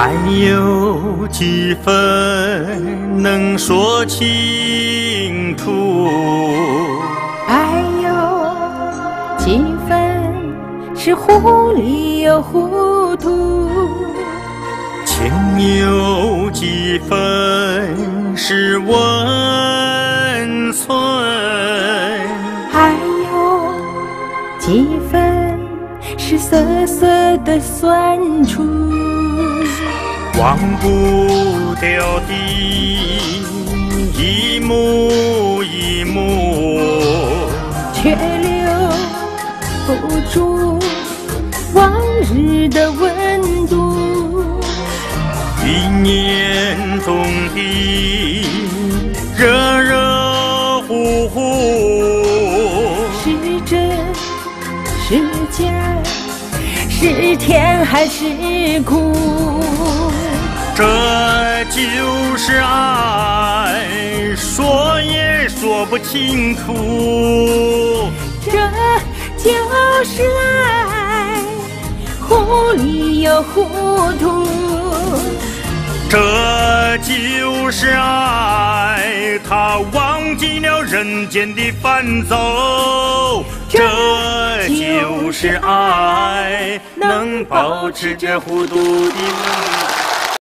爱有几分能说清楚？爱有几分是糊里又糊涂？情有几分是温存？爱有几分是涩涩的酸楚？忘不掉的一幕一幕，却留不住往日的温度。一年中的热热乎乎，是真是假，是甜还是苦？这就是爱，说也说不清楚。这就是爱，糊里又糊涂。这就是爱，他忘记了人间的烦躁。这就是爱，能保持着糊涂的。